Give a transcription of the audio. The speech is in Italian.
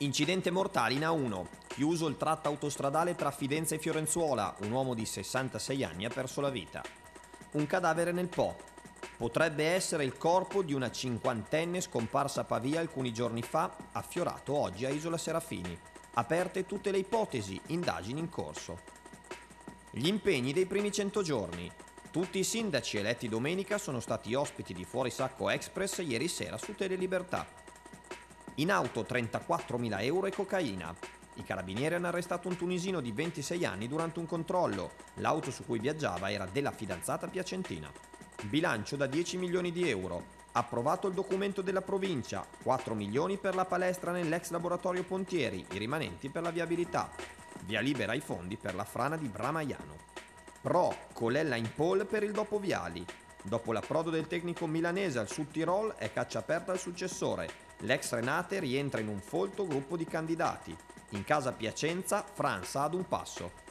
Incidente mortale in A1. Chiuso il tratto autostradale tra Fidenza e Fiorenzuola. Un uomo di 66 anni ha perso la vita. Un cadavere nel Po. Potrebbe essere il corpo di una cinquantenne scomparsa a Pavia alcuni giorni fa, affiorato oggi a Isola Serafini. Aperte tutte le ipotesi, indagini in corso. Gli impegni dei primi 100 giorni. Tutti i sindaci eletti domenica sono stati ospiti di Fuori Sacco Express ieri sera su Telelibertà. In auto 34.000 euro e cocaina. I carabinieri hanno arrestato un tunisino di 26 anni durante un controllo. L'auto su cui viaggiava era della fidanzata piacentina. Bilancio da 10 milioni di euro. Approvato il documento della provincia. 4 milioni per la palestra nell'ex laboratorio Pontieri, i rimanenti per la viabilità. Via libera i fondi per la frana di Bramaiano. Pro, colella in pole per il dopoviali. Dopo l'approdo del tecnico milanese al Sud Tirol è caccia aperta al successore. L'ex Renate rientra in un folto gruppo di candidati. In casa Piacenza, Franza ad un passo.